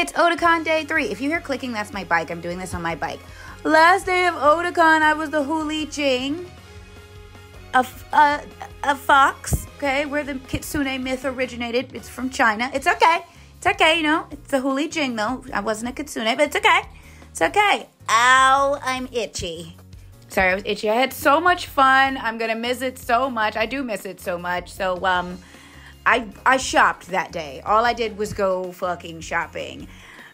It's Otakon day three. If you hear clicking, that's my bike. I'm doing this on my bike. Last day of Otakon, I was the Huli Jing, a, a, a fox, okay, where the Kitsune myth originated. It's from China. It's okay. It's okay, you know. It's the Huli Jing, though. I wasn't a Kitsune, but it's okay. It's okay. Ow, I'm itchy. Sorry, I was itchy. I had so much fun. I'm gonna miss it so much. I do miss it so much. So, um, I I shopped that day. All I did was go fucking shopping.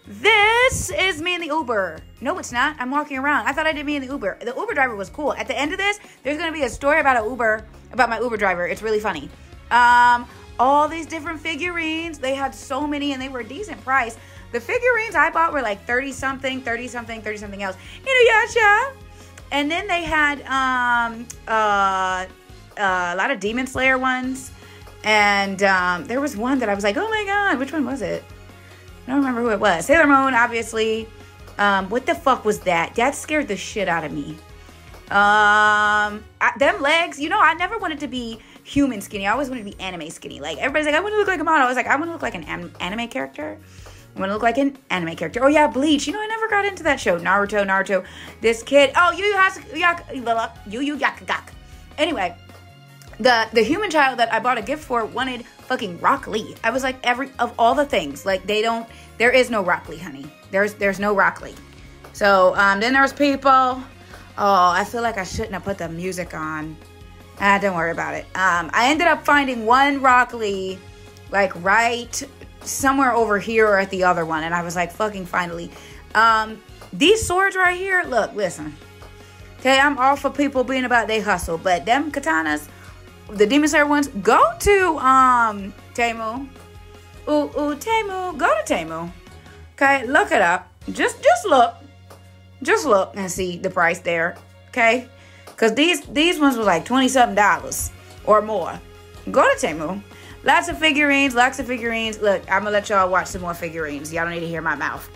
This is me in the Uber. No, it's not. I'm walking around. I thought I did me in the Uber. The Uber driver was cool. At the end of this, there's gonna be a story about a Uber about my Uber driver. It's really funny. Um, all these different figurines. They had so many and they were a decent price. The figurines I bought were like 30 something, 30 something, 30 something else. Inuyasha. And then they had um, uh, uh, a lot of Demon Slayer ones. And um, there was one that I was like, oh my God, which one was it? I don't remember who it was. Sailor Moon, obviously. Um, what the fuck was that? That scared the shit out of me. Um, I, them legs, you know, I never wanted to be human skinny. I always wanted to be anime skinny. Like everybody's like, I want to look like a model. I was like, I want to look like an anime character. I want to look like an anime character. Oh yeah, Bleach. You know, I never got into that show. Naruto, Naruto. This kid. Oh, Yu Yu Hakusho. Yu Yu Yakagak. Anyway, the the human child that I bought a gift for wanted fucking Rock Lee. I was like, every of all the things, like they don't. There is no Rock Lee, honey. There's there's no Rock Lee. So um, then there's people. Oh, I feel like I shouldn't have put the music on. Ah, don't worry about it. Um, I ended up finding one Rock Lee, like right somewhere over here or at the other one, and I was like, fucking finally. Um, these swords right here, look, listen. Okay, I'm all for people being about they hustle, but them katanas, the Demon Slayer ones, go to um Temu. Ooh, ooh, Temu. Go to Temu. Okay, look it up. Just just look. Just look and see the price there. Okay? Cause these these ones were like 20 something dollars or more. Go to Temu. Lots of figurines, lots of figurines. Look, I'm gonna let y'all watch some more figurines. Y'all don't need to hear my mouth.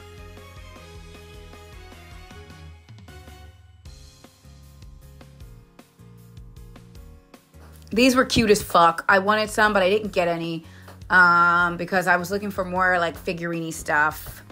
These were cute as fuck. I wanted some, but I didn't get any um, because I was looking for more like figurine stuff.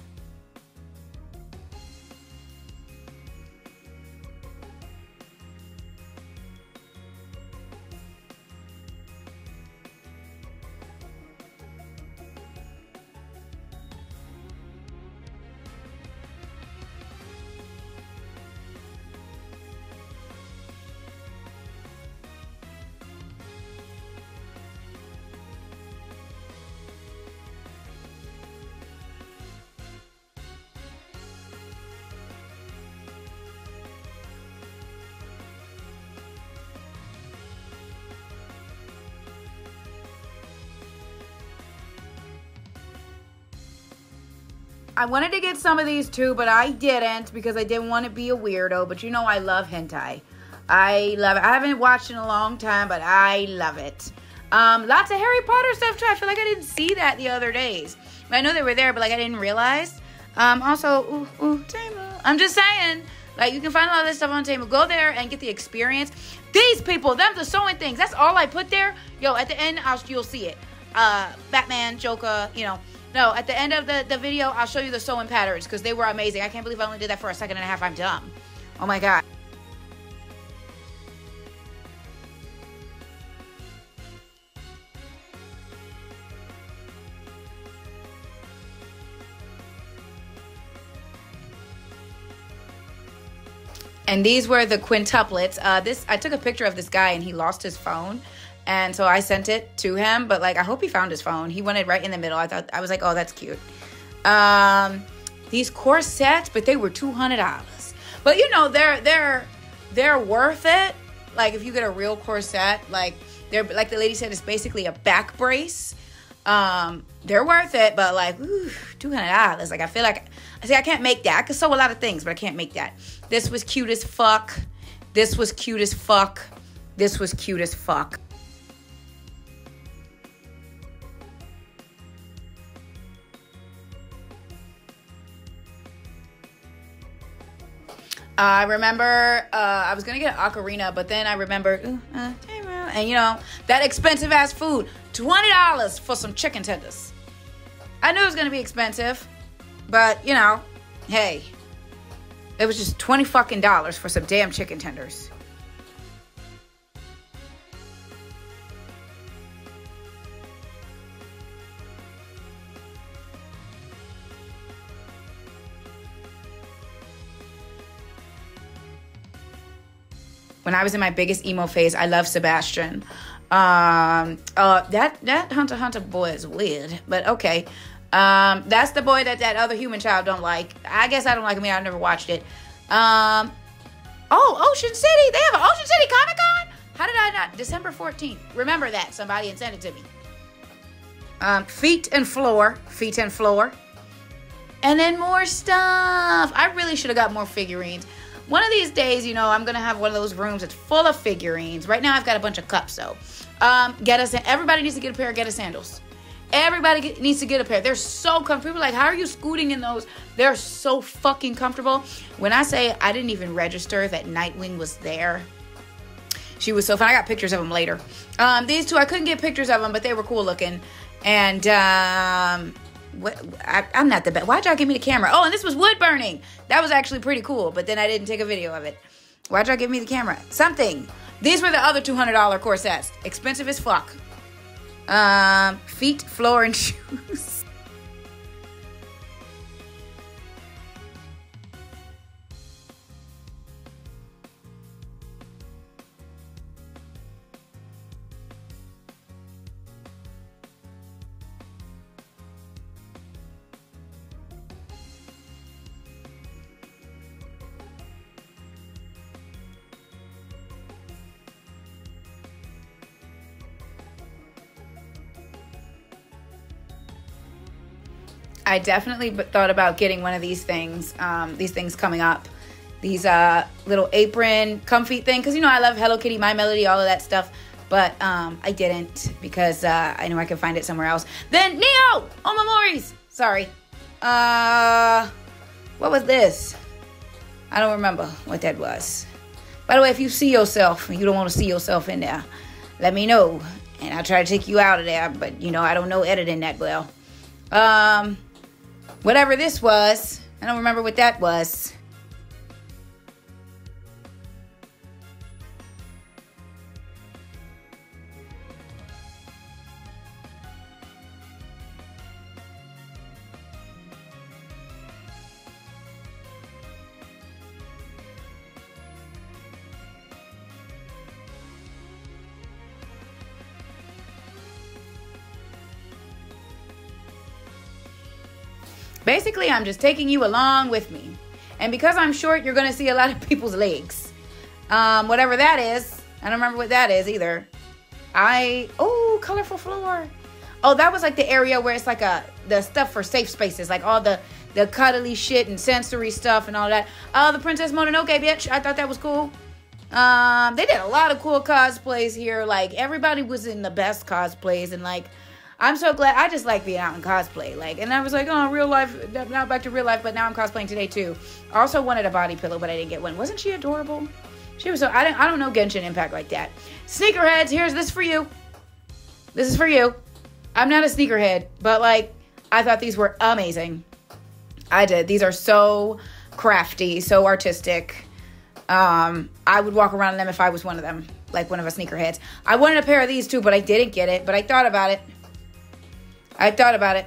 I wanted to get some of these too, but I didn't because I didn't want to be a weirdo. But you know, I love hentai. I love it. I haven't watched in a long time, but I love it. Um, lots of Harry Potter stuff too. I feel like I didn't see that the other days. I know they were there, but like I didn't realize. Um, also, ooh, ooh. I'm just saying, like you can find a lot of this stuff on Temu. Go there and get the experience. These people, them the sewing things. That's all I put there. Yo, at the end, I'll, you'll see it. Uh, Batman, Joker, you know. No, at the end of the, the video, I'll show you the sewing patterns because they were amazing. I can't believe I only did that for a second and a half. I'm dumb. Oh my God. And these were the quintuplets. Uh, this I took a picture of this guy and he lost his phone. And so I sent it to him, but like I hope he found his phone. He wanted right in the middle. I thought I was like, oh, that's cute. Um, these corsets, but they were two hundred dollars. But you know, they're they're they're worth it. Like if you get a real corset, like they're like the lady said, it's basically a back brace. Um, they're worth it, but like two hundred dollars. Like I feel like I see I can't make that. I could sew a lot of things, but I can't make that. This was cute as fuck. This was cute as fuck. This was cute as fuck. I remember uh, I was gonna get an ocarina, but then I remember, uh, and you know that expensive ass food, twenty dollars for some chicken tenders. I knew it was gonna be expensive. But, you know, hey, it was just 20 fucking dollars for some damn chicken tenders. I was in my biggest emo phase, I love Sebastian. Um, uh, that that Hunter Hunter boy is weird, but okay. Um, that's the boy that that other human child don't like. I guess I don't like him. I've never watched it. Um, oh, Ocean City. They have an Ocean City Comic Con. How did I not? December 14th. Remember that. Somebody and send it to me. Um, feet and floor. Feet and floor. And then more stuff. I really should have got more figurines. One of these days, you know, I'm gonna have one of those rooms that's full of figurines. Right now, I've got a bunch of cups, so Um, get us. Everybody needs to get a pair of Geta sandals. Everybody get, needs to get a pair. They're so comfortable. People like, how are you scooting in those? They're so fucking comfortable. When I say I didn't even register that Nightwing was there, she was so fun. I got pictures of them later. Um, these two, I couldn't get pictures of them, but they were cool looking. And um, what I, am not the best. Why'd y'all give me the camera? Oh, and this was wood burning. That was actually pretty cool, but then I didn't take a video of it. Why'd y'all give me the camera? Something. These were the other $200 corsets. Expensive as fuck. Um, feet, floor, and shoes. I definitely thought about getting one of these things. Um, these things coming up, these uh, little apron comfy thing, because you know I love Hello Kitty, My Melody, all of that stuff. But um, I didn't because uh, I knew I could find it somewhere else. Then Neo, Omamoris. Sorry. Uh, what was this? I don't remember what that was. By the way, if you see yourself you don't want to see yourself in there, let me know, and I'll try to take you out of there. But you know, I don't know editing that well. Um, whatever this was. I don't remember what that was. Basically, I'm just taking you along with me. And because I'm short, you're going to see a lot of people's legs. Um, whatever that is. I don't remember what that is either. I, oh, colorful floor. Oh, that was like the area where it's like a, the stuff for safe spaces, like all the, the cuddly shit and sensory stuff and all that. Oh, the Princess Mononoke, bitch. I thought that was cool. Um, they did a lot of cool cosplays here. Like everybody was in the best cosplays and like I'm so glad. I just like being out in cosplay. Like, and I was like, oh, real life, Now back to real life, but now I'm cosplaying today too. Also wanted a body pillow, but I didn't get one. Wasn't she adorable? She was so. I don't. I don't know Genshin Impact like that. Sneakerheads, here's this for you. This is for you. I'm not a sneakerhead, but like, I thought these were amazing. I did. These are so crafty, so artistic. Um, I would walk around in them if I was one of them, like one of a sneakerheads. I wanted a pair of these too, but I didn't get it. But I thought about it. I thought about it.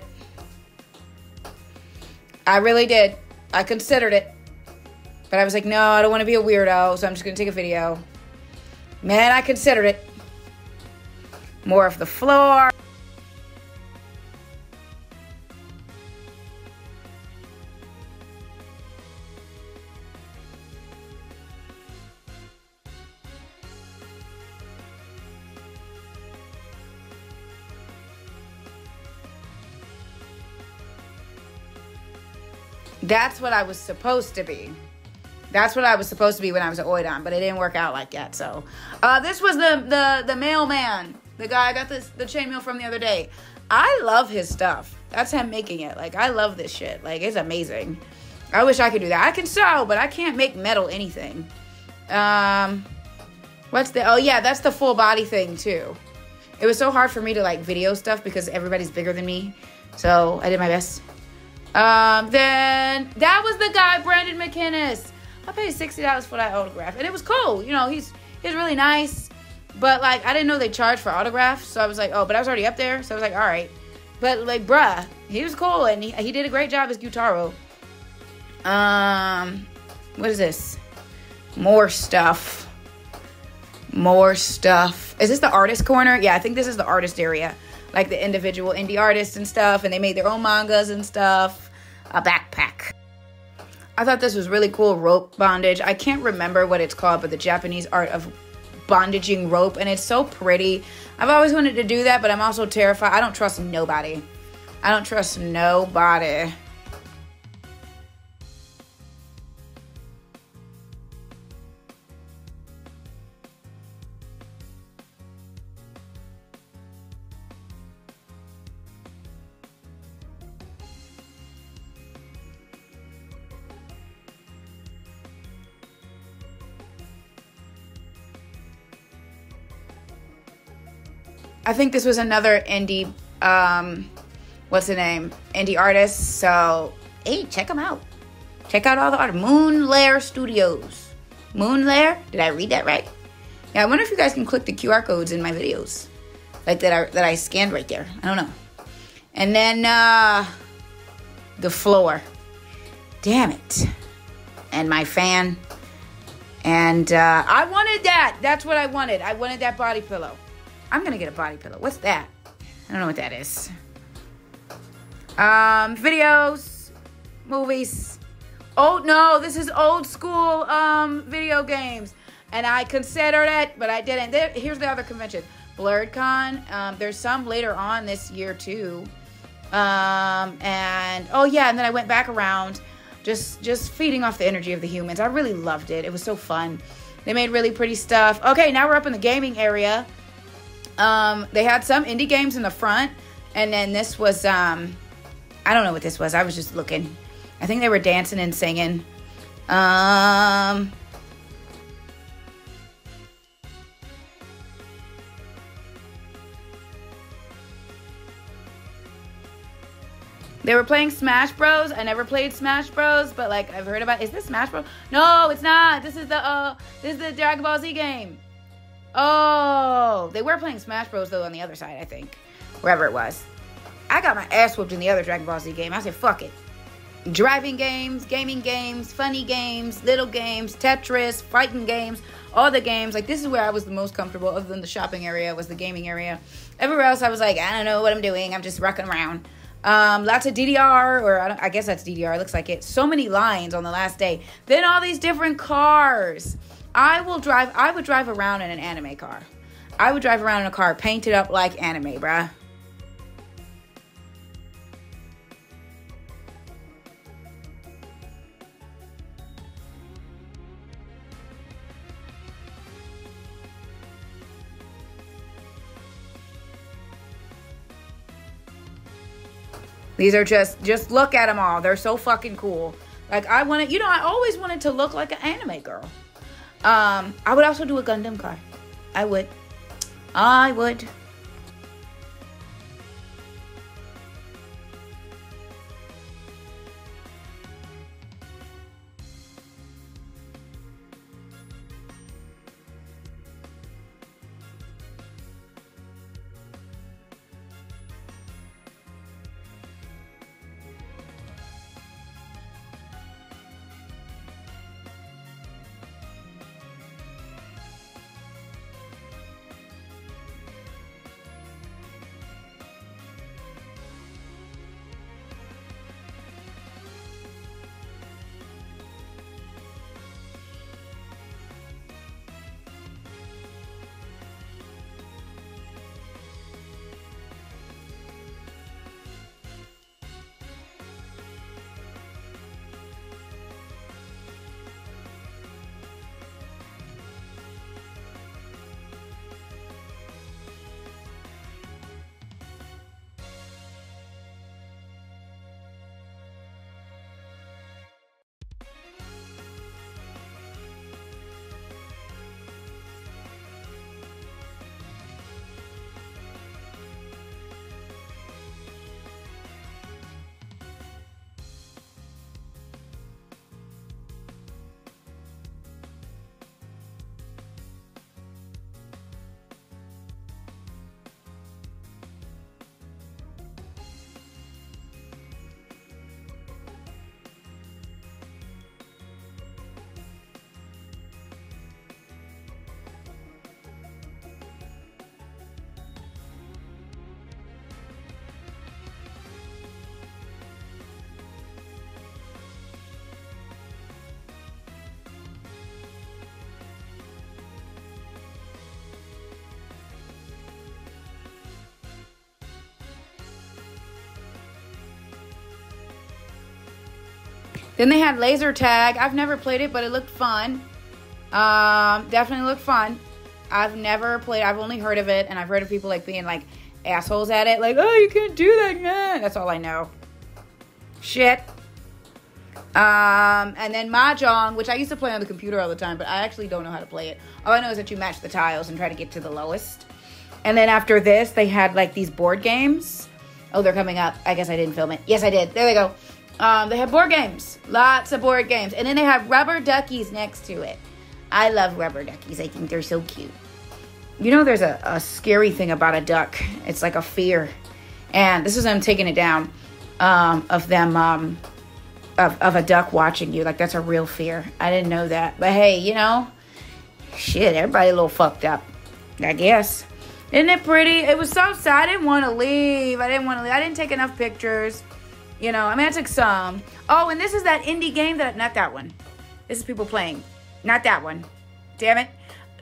I really did. I considered it. But I was like, no, I don't want to be a weirdo, so I'm just going to take a video. Man, I considered it. More of the floor. That's what I was supposed to be. That's what I was supposed to be when I was at Oidon, but it didn't work out like that. So, uh, this was the the the mailman, the guy I got this the chainmail from the other day. I love his stuff. That's him making it. Like I love this shit. Like it's amazing. I wish I could do that. I can sew, but I can't make metal anything. Um, what's the? Oh yeah, that's the full body thing too. It was so hard for me to like video stuff because everybody's bigger than me. So I did my best. Um, then that was the guy, Brandon McInnis. I paid sixty dollars for that autograph, and it was cool. You know, he's he's really nice, but like I didn't know they charged for autographs, so I was like, oh, but I was already up there, so I was like, all right. But like, bruh, he was cool, and he, he did a great job as Gyutaro. Um, what is this? More stuff. More stuff. Is this the artist corner? Yeah, I think this is the artist area. Like the individual indie artists and stuff, and they made their own mangas and stuff. A backpack. I thought this was really cool rope bondage. I can't remember what it's called, but the Japanese art of bondaging rope, and it's so pretty. I've always wanted to do that, but I'm also terrified. I don't trust nobody. I don't trust nobody. I think this was another indie, um, what's the name? Indie artist. So, hey, check them out. Check out all the art. Moon Lair Studios. Moon Lair? Did I read that right? Yeah, I wonder if you guys can click the QR codes in my videos. Like that I, that I scanned right there. I don't know. And then, uh, the floor. Damn it. And my fan. And uh, I wanted that. That's what I wanted. I wanted that body pillow. I'm gonna get a body pillow. What's that? I don't know what that is. Um, videos, movies. Oh no, this is old school um video games, and I considered it, but I didn't. There, here's the other convention, BlerdCon. Um, there's some later on this year too. Um, and oh yeah, and then I went back around, just just feeding off the energy of the humans. I really loved it. It was so fun. They made really pretty stuff. Okay, now we're up in the gaming area. Um, they had some indie games in the front, and then this was um, I don't know what this was. I was just looking. I think they were dancing and singing. Um, They were playing Smash Bros. I never played Smash Bros, but like I've heard about. Is this Smash Bros? No, it's not. This is the uh, this is the Dragon Ball Z game. Oh, they were playing Smash Bros. though on the other side, I think. Wherever it was. I got my ass whooped in the other Dragon Ball Z game. I said, fuck it. Driving games, gaming games, funny games, little games, Tetris, fighting games, all the games. Like, this is where I was the most comfortable, other than the shopping area, was the gaming area. Everywhere else, I was like, I don't know what I'm doing. I'm just rocking around. Um, lots of DDR, or I, I guess that's DDR. Looks like it. So many lines on the last day. Then all these different cars. I will drive, I would drive around in an anime car. I would drive around in a car painted up like anime, bruh. These are just just look at them all. They're so fucking cool. Like I wanted, you know, I always wanted to look like an anime girl. Um, I would also do a Gundam car. I would. I would. Then they had laser tag. I've never played it, but it looked fun. Um, definitely looked fun. I've never played. I've only heard of it, and I've heard of people like being like assholes at it, like, oh, you can't do that. Nah. That's all I know. Shit. Um, and then mahjong, which I used to play on the computer all the time, but I actually don't know how to play it. All I know is that you match the tiles and try to get to the lowest. And then after this, they had like these board games. Oh, they're coming up. I guess I didn't film it. Yes, I did. There they go. Um, they have board games, lots of board games, and then they have rubber duckies next to it. I love rubber duckies. I think they're so cute. You know, there's a, a scary thing about a duck. It's like a fear, and this is them taking it down um, of them um, of of a duck watching you. Like that's a real fear. I didn't know that, but hey, you know, shit, everybody a little fucked up. I guess. Isn't it pretty? It was so sad. I didn't want to leave. I didn't want to leave. I didn't take enough pictures. You know, I mean, I took some. Oh, and this is that indie game that, not that one. This is people playing. Not that one. Damn it.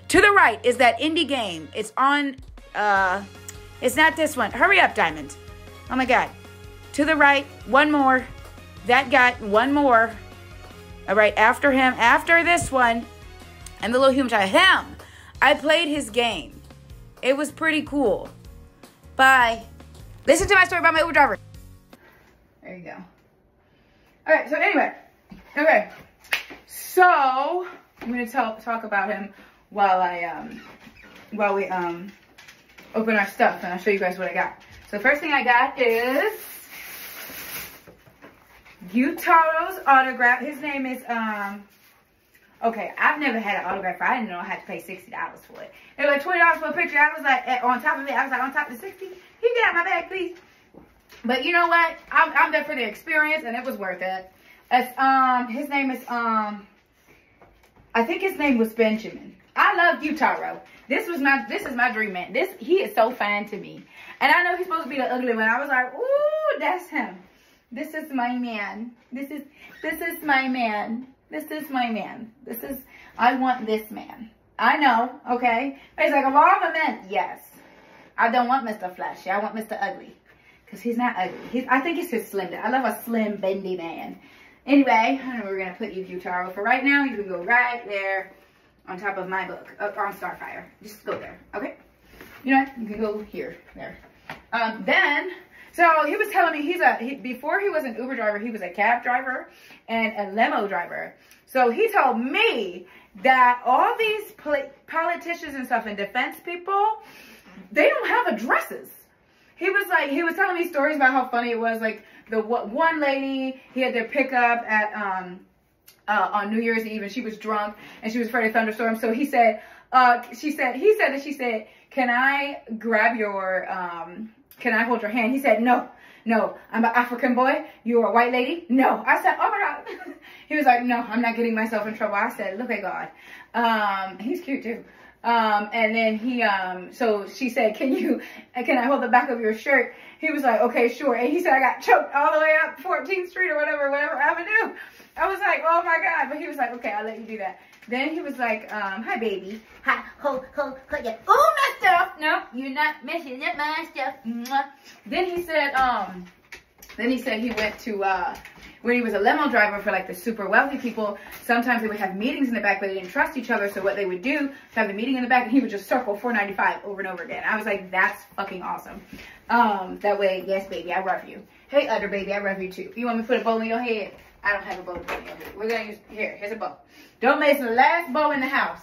To the right is that indie game. It's on, uh, it's not this one. Hurry up, Diamond. Oh my God. To the right, one more. That guy, one more. All right, after him, after this one, and the little human child, him. I played his game. It was pretty cool. Bye. Listen to my story about my Uber driver. There you go. All right, so anyway, okay. So, I'm going to talk about him while I, um, while we, um, open our stuff and I'll show you guys what I got. So the first thing I got is Gyutaro's autograph. His name is, um, Okay, I've never had an autograph. I didn't know I had to pay $60 for it. It was like $20 for a picture. I was like, on top of it, I was like, on top of the 60 Can you get out my bag, please? But you know what? I'm, I'm there for the experience, and it was worth it. As, um, his name is, um, I think his name was Benjamin. I love Gyutaro. This was my, this is my dream man. This, he is so fine to me. And I know he's supposed to be the ugly one. I was like, ooh, that's him. This is my man. This is, this is my man. This is my man. This is, I want this man. I know, okay? But he's like, of all the men, yes. I don't want Mr. Flashy. I want Mr. Ugly. Because he's not ugly. He's, I think he's just slender. I love a slim, bendy man. Anyway, we're going to put you, Gyutaro. For right now, you can go right there on top of my book. Up on Starfire. Just go there, okay? You know what? You can go here, there. Um, then, so he was telling me he's a, he, before he was an Uber driver, he was a cab driver and a limo driver. So he told me that all these politicians and stuff and defense people, they don't have addresses. He was like, he was telling me stories about how funny it was. Like the one lady, he had to pick up at, um, uh, on New Year's Eve and she was drunk and she was afraid of thunderstorms. So he said, uh, she said, he said that she said, can I grab your, um, can I hold your hand? He said, no, no, I'm an African boy. You're a white lady. No. I said, oh my God. he was like, no, I'm not getting myself in trouble. I said, look at God. Um, he's cute too. Um, and then he, um, so she said, can you, can I hold the back of your shirt? He was like, okay, sure. And he said, I got choked all the way up 14th Street or whatever, whatever avenue. I was like, oh my God. But he was like, okay, I'll let you do that. Then he was like, um, hi, baby. Hi, hold, hold, hold, yeah. Oh, my stuff. No, you're not messing up my stuff. Mwah. Then he said, um, then he said he went to, uh, when he was a limo driver for like the super wealthy people, sometimes they would have meetings in the back, but they didn't trust each other. So what they would do, is have the meeting in the back, and he would just circle 495 over and over again. I was like, that's fucking awesome. Um, that way, yes, baby, I love you. Hey, other baby, I love you too. You want me to put a bowl in your head? I don't have a bow in your head. We're gonna use here. Here's a bow. Don't miss the last bow in the house.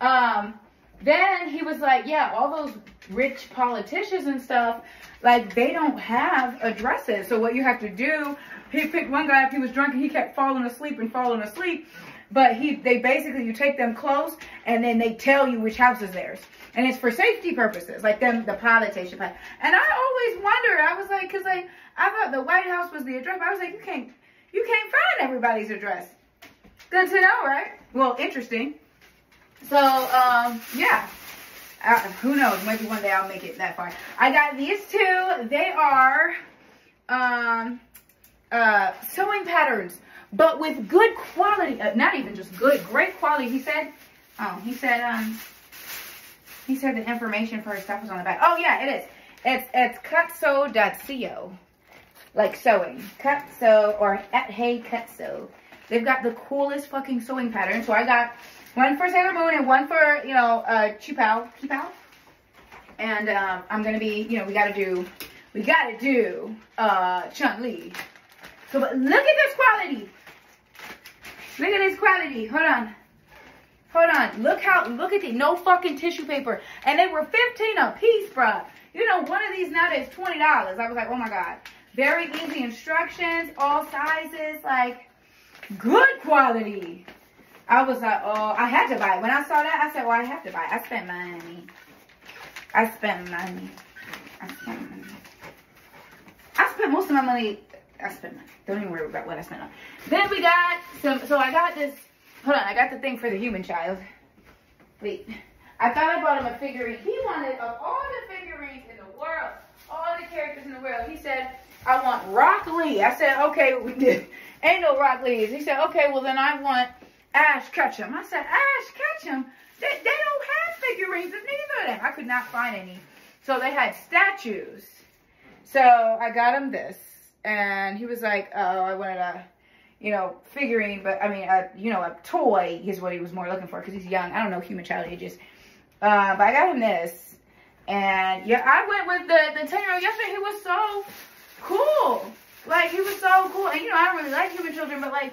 Um, then he was like, yeah, all those rich politicians and stuff, like they don't have addresses. So what you have to do, he picked one guy up, he was drunk and he kept falling asleep and falling asleep. But he, they basically, you take them close and then they tell you which house is theirs. And it's for safety purposes, like them, the politician. And I always wondered, I was like, cause like, I thought the White House was the address. I was like, you can't, you can't find everybody's address. Good to know, right? Well, interesting. So, um, yeah. Uh, who knows? Maybe one day I'll make it that far. I got these two. They are um, uh, sewing patterns, but with good quality. Uh, not even just good, great quality. He said, oh, he said, um, he said the information for his stuff was on the back. Oh, yeah, it is. It's, it's cutso.co, Like sewing. Cutso or at hey cut sew. They've got the coolest fucking sewing pattern. So I got one for Sailor Moon and one for, you know, uh, Chipao. Chipao? And um, I'm going to be, you know, we got to do, we got to do uh, Chun-Li. So, but look at this quality. Look at this quality. Hold on. Hold on. Look how, look at the, no fucking tissue paper. And they were 15 a piece, bruh. You know, one of these now nowadays $20. I was like, oh my God. Very easy instructions, all sizes, like, good quality. I was like, oh, I had to buy it. When I saw that, I said, well, I have to buy it. I spent money. I spent money. I spent money. I spent most of my money. I spent money. Don't even worry about what I spent on. Then we got some, so I got this, hold on, I got the thing for the human child. Wait. I thought I bought him a figurine. He wanted, of all the figurines in the world, all the characters in the world, he said, I want Rock Lee. I said, okay, we did. Ain't no Rock Lees. He said, okay, well then I want Ash Ketchum. I said, Ash Ketchum? They, they don't have figurines of neither of them. I could not find any. So they had statues. So I got him this. And he was like, oh, I wanted a, you know, figurine, but I mean, a, you know, a toy is what he was more looking for because he's young. I don't know human child ages. Uh, but I got him this. And yeah, I went with the, the 10 year old yesterday. He was so cool. Like, he was so cool. And, you know, I don't really like human children, but, like,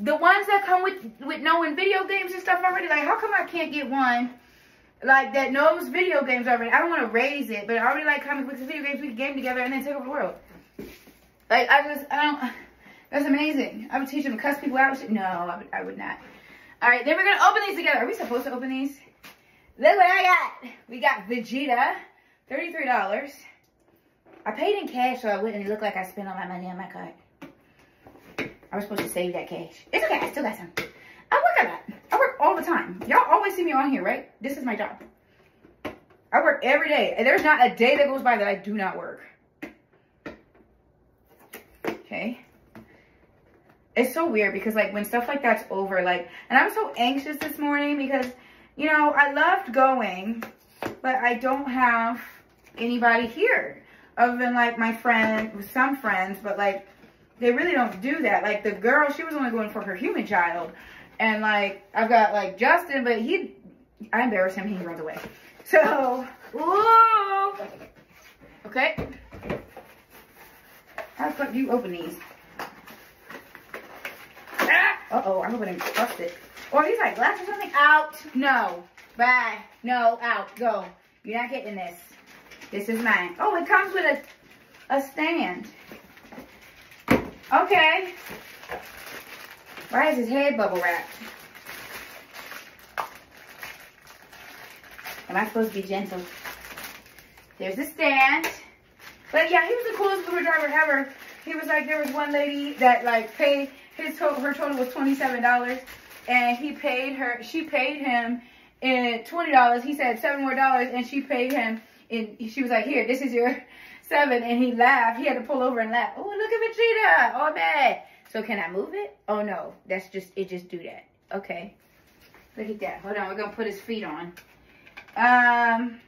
the ones that come with, with knowing video games and stuff already, like, how come I can't get one, like, that knows video games already? I don't want to raise it, but I already like comic books and video games. We can game together and then take over the world. Like, I just, I don't, that's amazing. I would teach them to cuss people out. No, I would, I would not. All right, then we're to open these together. Are we supposed to open these? Look what I got. We got Vegeta, $33. I paid in cash so I wouldn't look like I spent all my money on my card. I was supposed to save that cash. It's okay, I still got some. I work a lot. I work all the time. Y'all always see me on here, right? This is my job. I work every day. And there's not a day that goes by that I do not work. Okay. It's so weird because like when stuff like that's over, like, and I was so anxious this morning because, you know, I loved going, but I don't have anybody here other than like my friend, some friends, but like they really don't do that. Like the girl, she was only going for her human child. And like I've got like Justin, but he, I embarrass him, he runs away. So, whoa. Okay. How the fuck do you open these? Ah! Uh-oh, I'm I didn't bust it. Or he's like glass or something. Out. No. Bye. No, out. Go. You're not getting this. This is mine. Oh, it comes with a, a stand. Okay. Why is his head bubble wrapped? Am I supposed to be gentle? There's a stand. But yeah, he was the coolest Uber driver ever. He was like, there was one lady that like paid, his total, her total was $27. And he paid her, she paid him in $20. He said seven more dollars and she paid him and she was like, here, this is your seven. And he laughed. He had to pull over and laugh. Oh, look at Vegeta. Oh, bad. So can I move it? Oh, no. That's just, it just do that. Okay. Look at that. Hold on. We're going to put his feet on. Um,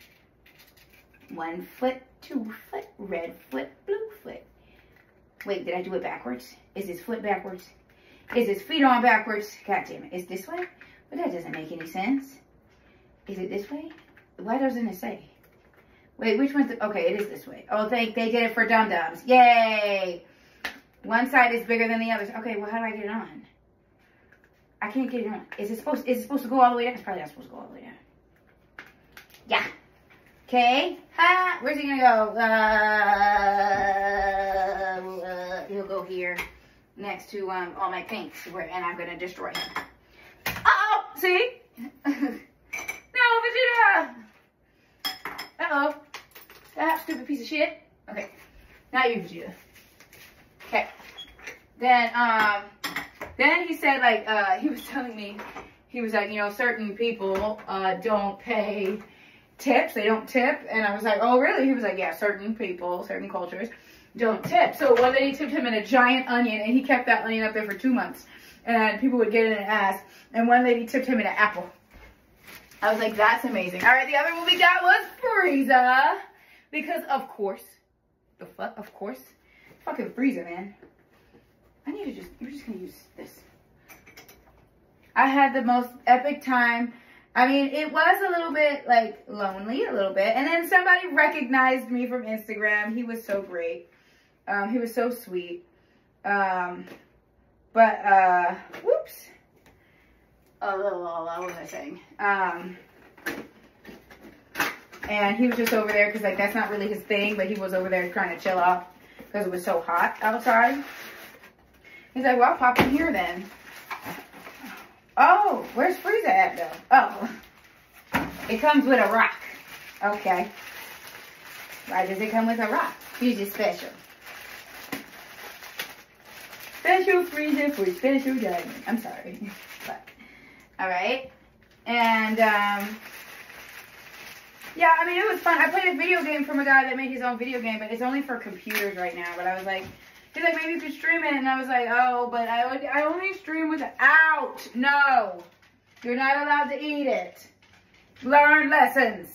one foot, two foot, red foot, blue foot. Wait, did I do it backwards? Is his foot backwards? Is his feet on backwards? God damn it. Is this way? But that doesn't make any sense. Is it this way? Why doesn't it say? Wait, which one's, the, okay, it is this way. Oh, they, they did it for dum-dums. Yay! One side is bigger than the others. Okay, well, how do I get it on? I can't get it on. Is it supposed, is it supposed to go all the way down? It's probably not supposed to go all the way down. Yeah. Okay. Ha! Where's he gonna go? Uh, uh, he'll go here next to um, all my paints, where, and I'm gonna destroy him. Uh-oh! See? no, Vegeta! Uh-oh. That stupid piece of shit. Okay. Now you, Vegeta. Okay. Then, um, then he said, like, uh, he was telling me, he was like, you know, certain people, uh, don't pay tips. They don't tip. And I was like, oh, really? He was like, yeah, certain people, certain cultures don't tip. So one he tipped him in a giant onion and he kept that onion up there for two months. And people would get it and ask. And one lady tipped him in an apple. I was like, that's amazing. All right, the other one we got was Frieza. Because, of course, the fuck, of course, fucking Frieza, man. I need to just, you're just to use this. I had the most epic time. I mean, it was a little bit like lonely, a little bit. And then somebody recognized me from Instagram. He was so great. Um, he was so sweet. Um, but, uh, whoops. Oh, what was I saying? Um, and he was just over there because, like, that's not really his thing, but he was over there trying to chill out because it was so hot outside. He's like, well, I'll pop in here then. Oh, where's Frieza at, though? Oh, it comes with a rock. Okay. Why does it come with a rock? He's special. Special Frieza for special diamond. I'm sorry. But, all right. And, um, yeah, I mean, it was fun. I played a video game from a guy that made his own video game, but it's only for computers right now. But I was like, he's like, maybe you could stream it. And I was like, oh, but I, I only stream without. No, you're not allowed to eat it. Learn lessons.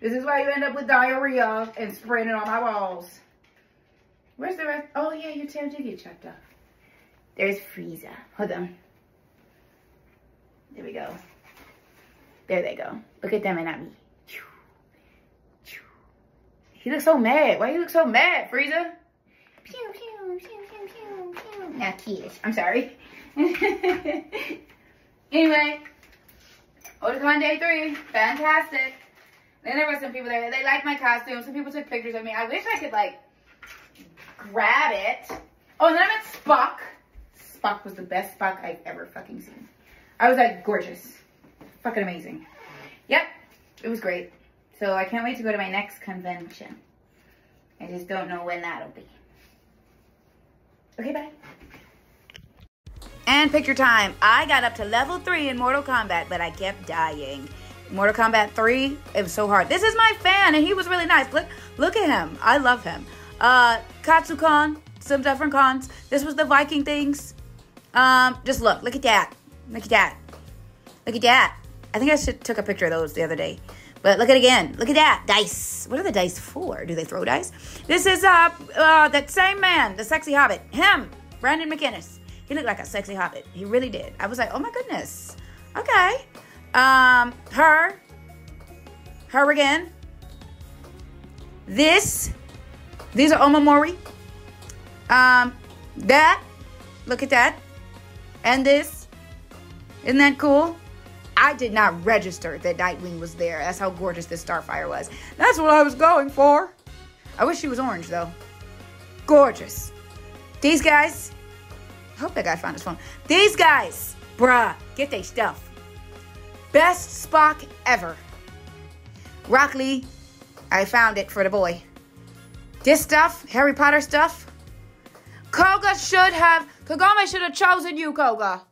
This is why you end up with diarrhea and spraying it on my walls. Where's the rest? Oh, yeah, your tail did get chopped off. There's Frieza. Hold on. There we go. There they go. Look at them and at me. He looks so mad. Why you look so mad, Frieza? Pew, pew, pew, pew, pew, pew. Now kiss. I'm sorry. anyway, Otakon Day 3. Fantastic. Then there were some people there. They liked my costume. Some people took pictures of me. I wish I could, like, grab it. Oh, and then I met Spock. Spock was the best Spock I've ever fucking seen. I was, like, gorgeous. Fucking amazing. Yep. It was great. So I can't wait to go to my next convention. I just don't know when that'll be. Okay, bye. And picture time. I got up to level 3 in Mortal Kombat, but I kept dying. Mortal Kombat 3, it was so hard. This is my fan, and he was really nice. Look, look at him. I love him. Uh, Katsucon, some different cons. This was the Viking things. Um, just look. Look at that. Look at that. Look at that. I think I should, took a picture of those the other day. But look at it again. Look at that. Dice. What are the dice for? Do they throw dice? This is uh, uh that same man, the sexy hobbit. Him, Brandon McInnis. He looked like a sexy hobbit. He really did. I was like, oh my goodness. Okay. Um, her. Her again. This. These are Omamori. Um, that. Look at that. And this. Isn't that cool? I did not register that Nightwing was there. That's how gorgeous this Starfire was. That's what I was going for. I wish she was orange, though. Gorgeous. These guys, I hope that guy found his phone. These guys, bruh, get their stuff. Best Spock ever. Rock Lee, I found it for the boy. This stuff, Harry Potter stuff, Koga should have, Kagome should have chosen you, Koga.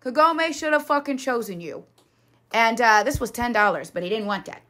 Kagome should have fucking chosen you. And uh, this was $10, but he didn't want that.